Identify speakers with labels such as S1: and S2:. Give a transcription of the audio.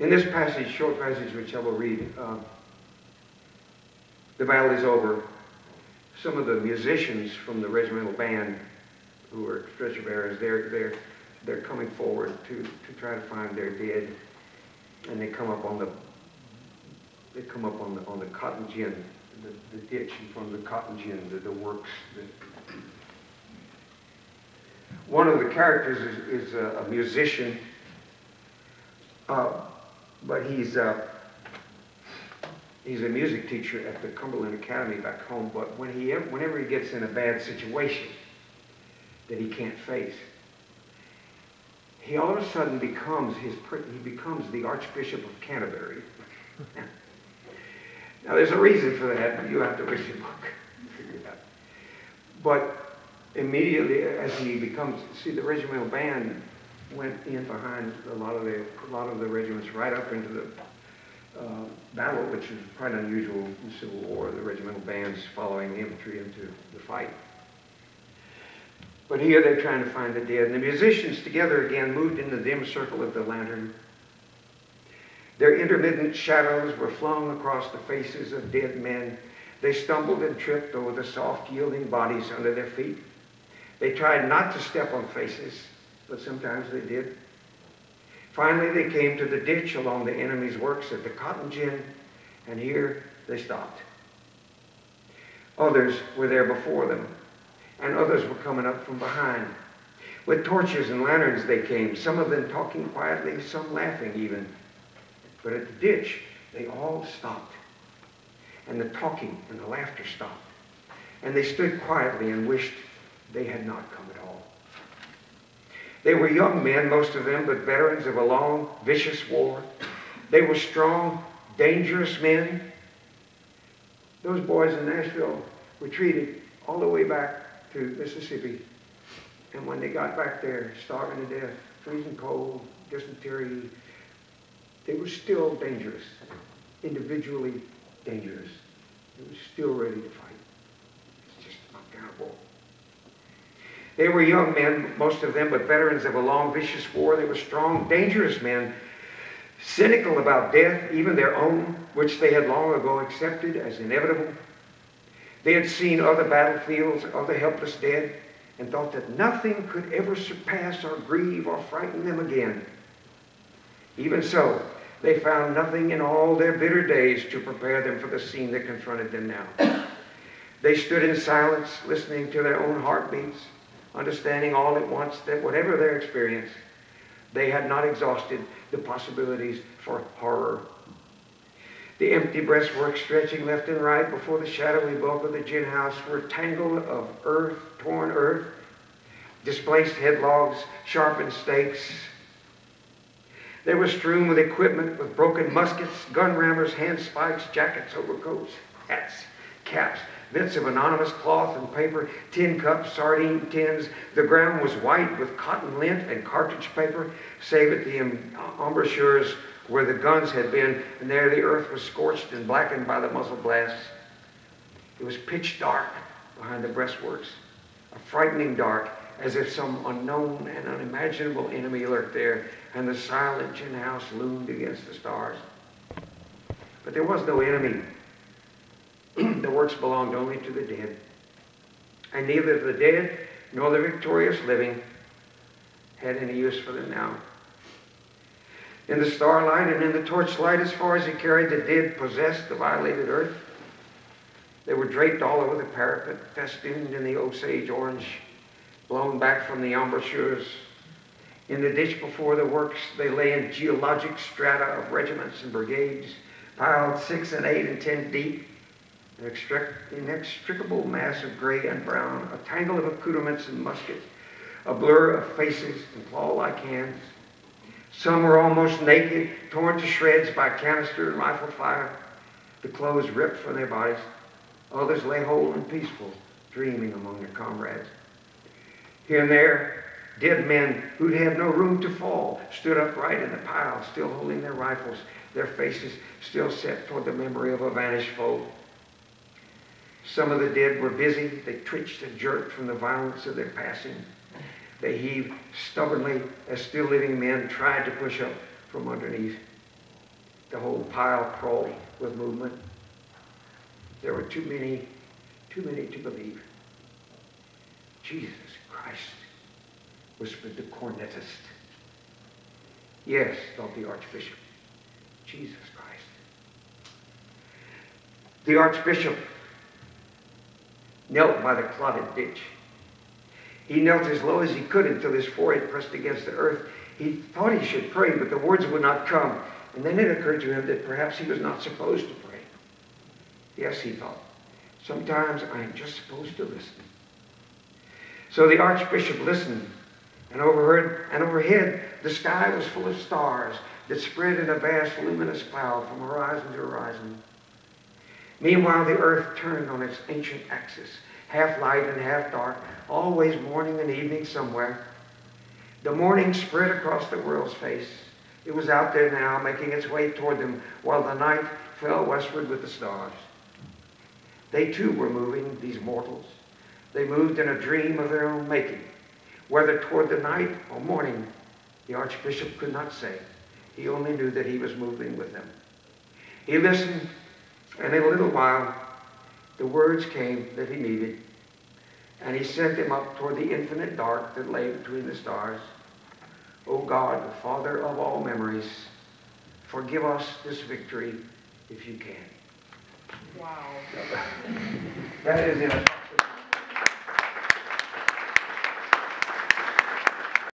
S1: In this passage, short passage which I will read, uh, the battle is over. Some of the musicians from the regimental band who are stretcher bearers, they're, they're, they're coming forward to, to try to find their dead. And they come up on the they come up on the on the cotton gin, the, the ditch in front of the cotton gin, the, the works. The, one of the characters is, is a, a musician, uh, but he's uh, he's a music teacher at the Cumberland Academy back home. But when he whenever he gets in a bad situation that he can't face, he all of a sudden becomes his he becomes the Archbishop of Canterbury. now there's a reason for that, you have to read the book. But immediately as he becomes see the regimental band went in behind a lot of the a lot of the regiments right up into the uh, battle, which is quite unusual in the Civil War. The regimental bands following the infantry into the fight. But here they're trying to find the dead. And the musicians together again moved in the dim circle of the lantern. Their intermittent shadows were flung across the faces of dead men. They stumbled and tripped over the soft, yielding bodies under their feet. They tried not to step on faces, but sometimes they did. Finally, they came to the ditch along the enemy's works at the cotton gin, and here they stopped. Others were there before them, and others were coming up from behind. With torches and lanterns they came, some of them talking quietly, some laughing even. But at the ditch, they all stopped. And the talking and the laughter stopped. And they stood quietly and wished they had not come at all. They were young men, most of them, but veterans of a long, vicious war. They were strong, dangerous men. Those boys in Nashville were treated all the way back to Mississippi. And when they got back there, starving to death, freezing cold, dysentery, they were still dangerous, individually dangerous. They were still ready to fight. It's just unbearable. They were young men, most of them, but veterans of a long, vicious war. They were strong, dangerous men, cynical about death, even their own, which they had long ago accepted as inevitable. They had seen other battlefields, other helpless dead, and thought that nothing could ever surpass or grieve or frighten them again. Even so, they found nothing in all their bitter days to prepare them for the scene that confronted them now. They stood in silence, listening to their own heartbeats, understanding all at once that whatever their experience, they had not exhausted the possibilities for horror the empty breastworks stretching left and right before the shadowy bulk of the gin house were tangled of earth, torn earth, displaced headlogs, sharpened stakes. They were strewn with equipment, with broken muskets, gun rammers, hand spikes, jackets, overcoats, hats, caps, bits of anonymous cloth and paper, tin cups, sardine tins. The ground was white with cotton lint and cartridge paper, save at the uh, embrasures where the guns had been, and there the earth was scorched and blackened by the muzzle blasts. It was pitch dark behind the breastworks, a frightening dark, as if some unknown and unimaginable enemy lurked there, and the silent gin house loomed against the stars. But there was no enemy. the works belonged only to the dead. And neither the dead nor the victorious living had any use for them now in the starlight and in the torchlight as far as he carried the dead possessed the violated earth. They were draped all over the parapet, festooned in the Osage orange, blown back from the embrasures. In the ditch before the works, they lay in geologic strata of regiments and brigades, piled six and eight and ten deep, an inextricable mass of gray and brown, a tangle of accoutrements and muskets, a blur of faces and claw-like hands. Some were almost naked, torn to shreds by canister and rifle fire, the clothes ripped from their bodies. Others lay whole and peaceful, dreaming among their comrades. Here and there, dead men who'd had no room to fall stood upright in the pile, still holding their rifles, their faces still set toward the memory of a vanished foe. Some of the dead were busy. They twitched and jerked from the violence of their passing. They heaved stubbornly as still living men tried to push up from underneath. the whole pile crawled with movement. There were too many, too many to believe. Jesus Christ, whispered the cornetist. Yes, thought the archbishop. Jesus Christ. The archbishop knelt by the clotted ditch. He knelt as low as he could until his forehead pressed against the earth. He thought he should pray, but the words would not come. And then it occurred to him that perhaps he was not supposed to pray. Yes, he thought. Sometimes I am just supposed to listen. So the archbishop listened and overheard and overhead the sky was full of stars that spread in a vast luminous cloud from horizon to horizon. Meanwhile, the earth turned on its ancient axis, half light and half dark, always morning and evening somewhere. The morning spread across the world's face. It was out there now, making its way toward them, while the night fell westward with the stars. They too were moving, these mortals. They moved in a dream of their own making. Whether toward the night or morning, the archbishop could not say. He only knew that he was moving with them. He listened and in a little while, the words came that he needed, and he sent them up toward the infinite dark that lay between the stars. O God, the Father of all memories, forgive us this victory if you can.
S2: Wow.
S1: That is a